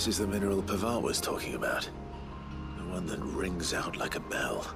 This is the mineral Pavar was talking about. The one that rings out like a bell.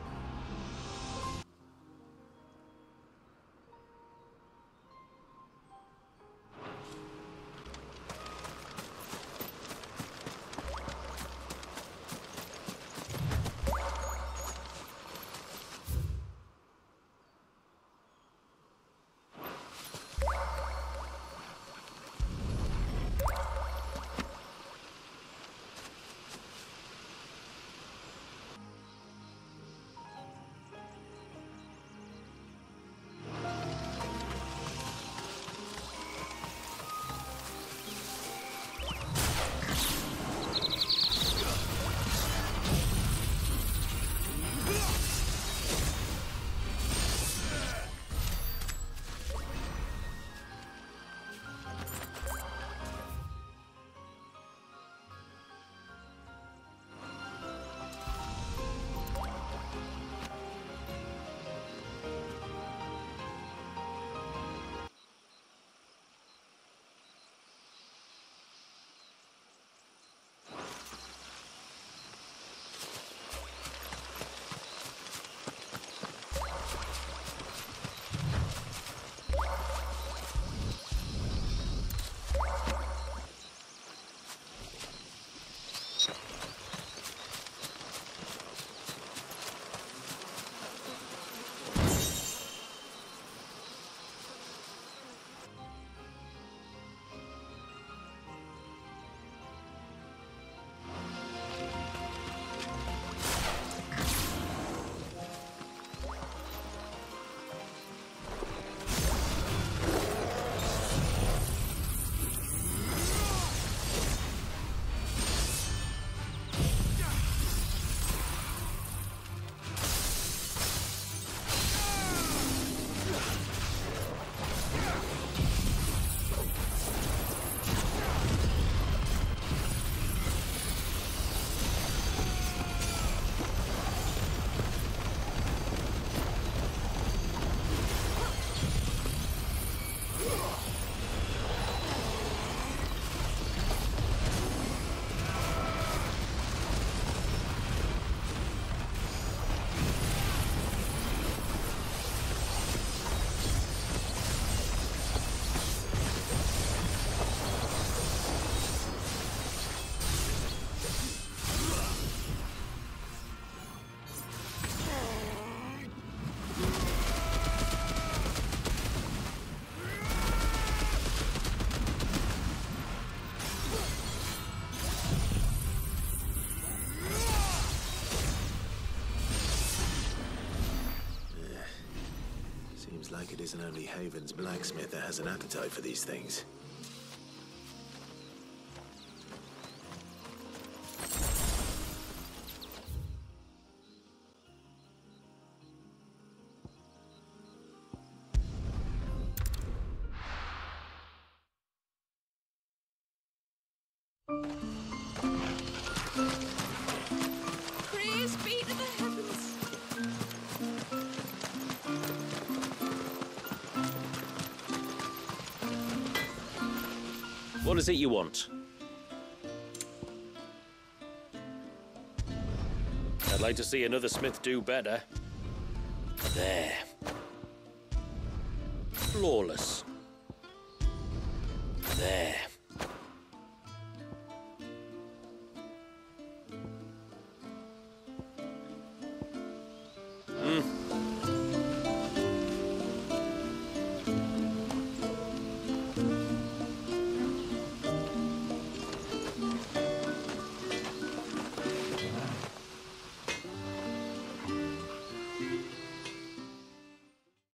Like it isn't only Haven's blacksmith that has an appetite for these things. What is it you want? I'd like to see another smith do better. There. Flawless.